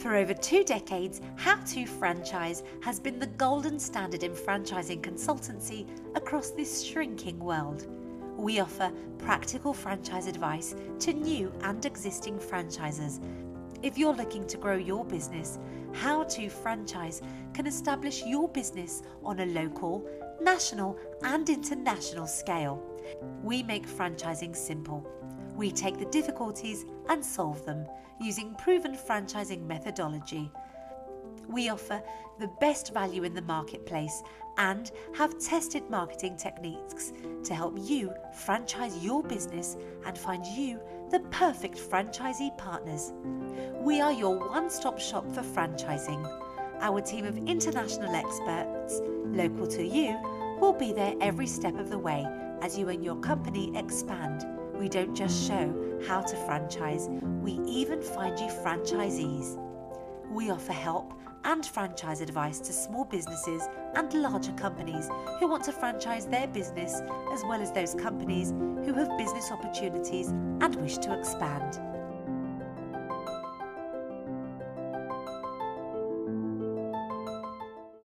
For over two decades, How to Franchise has been the golden standard in franchising consultancy across this shrinking world. We offer practical franchise advice to new and existing franchisers. If you're looking to grow your business, How to Franchise can establish your business on a local, national, and international scale. We make franchising simple. We take the difficulties and solve them using proven franchising methodology. We offer the best value in the marketplace and have tested marketing techniques to help you franchise your business and find you the perfect franchisee partners. We are your one stop shop for franchising. Our team of international experts, local to you, will be there every step of the way as you and your company expand. We don't just show how to franchise, we even find you franchisees. We offer help and franchise advice to small businesses and larger companies who want to franchise their business, as well as those companies who have business opportunities and wish to expand.